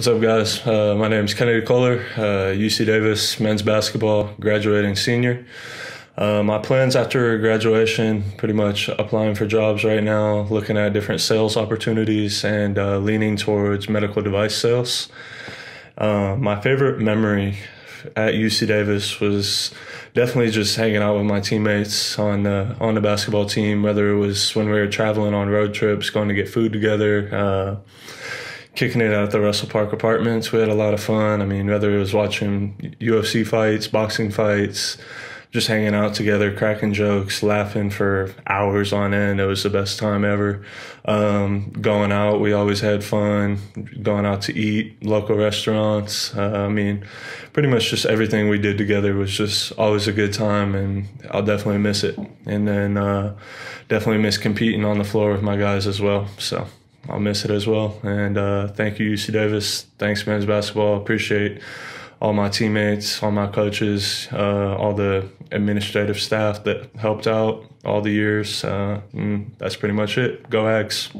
What's up, guys? Uh, my name is Kennedy Koehler, uh, UC Davis men's basketball graduating senior. Uh, my plans after graduation pretty much applying for jobs right now, looking at different sales opportunities, and uh, leaning towards medical device sales. Uh, my favorite memory at UC Davis was definitely just hanging out with my teammates on the on the basketball team, whether it was when we were traveling on road trips, going to get food together uh, kicking it out at the Russell Park Apartments. We had a lot of fun. I mean, whether it was watching UFC fights, boxing fights, just hanging out together, cracking jokes, laughing for hours on end. It was the best time ever. Um, going out, we always had fun. Going out to eat, local restaurants. Uh, I mean, pretty much just everything we did together was just always a good time, and I'll definitely miss it. And then uh, definitely miss competing on the floor with my guys as well. So. I'll miss it as well. And uh, thank you, UC Davis. Thanks, men's basketball. Appreciate all my teammates, all my coaches, uh, all the administrative staff that helped out all the years. Uh, that's pretty much it. Go Ags.